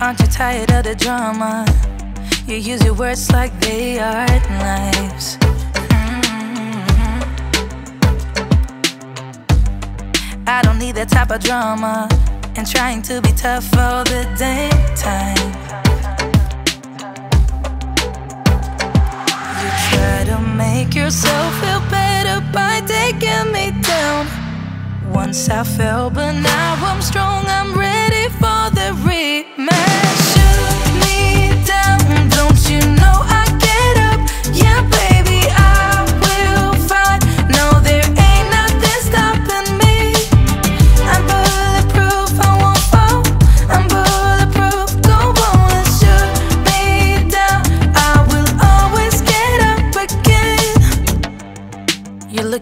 Aren't you tired of the drama? You use your words like they are knives. Mm-hmm. I don't need that type of drama and trying to be tough all the daytime. You try to make yourself feel better by taking me down. Once I fell, but now I'm strong. I'm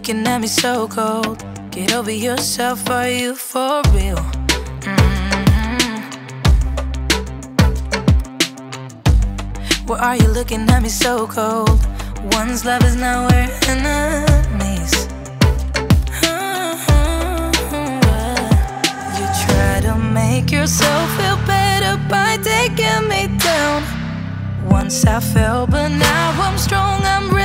looking at me so cold. Get over yourself, are you for real? Mm-hmm. Why are you looking at me so cold? One's love is now we're enemies. You try to make yourself feel better by taking me down. Once I fell, but now I'm strong, I'm.